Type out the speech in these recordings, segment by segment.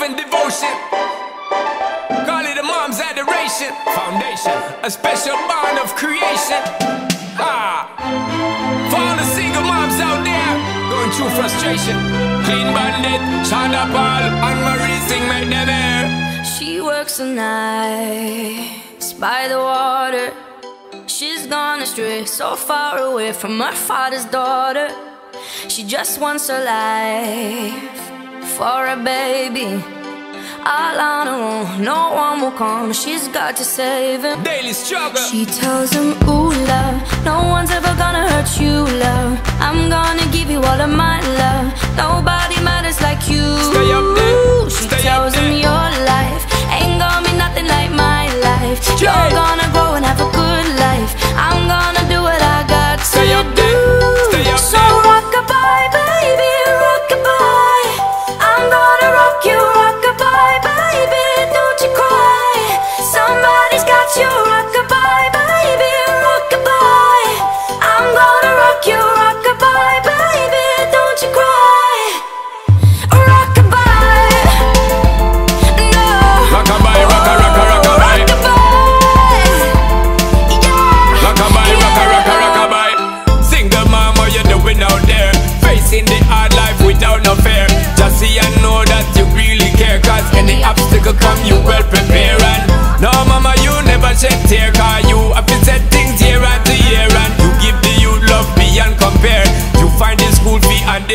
and devotion. Call it a mom's adoration. Foundation, a special bond of creation. Ah, for all the single moms out there going through frustration. Clean bandit, Shonda Paul, and Marie sing make them air. She works the nights by the water. She's gone astray, so far away from her father's daughter. She just wants a life for a baby. All her own, no one will come. She's got to save him. Daily struggle. She tells him, Ooh, love, no one's ever gonna hurt you, love. I'm gonna give you all of my love. Nobody matters like you. Stay up there. She Stay tells up him. Your life ain't gonna be nothing like my life. You're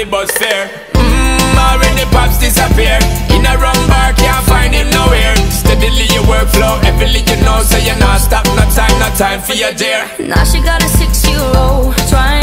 the bus fare. Mmm, already pops disappear. In a wrong bar, can't find him nowhere. Steadily your workflow, everything you know, so you're not stop, no time, no time for your dear. Now she got a six-year-old Trying to keep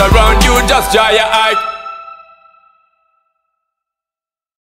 around you, just dry your eye.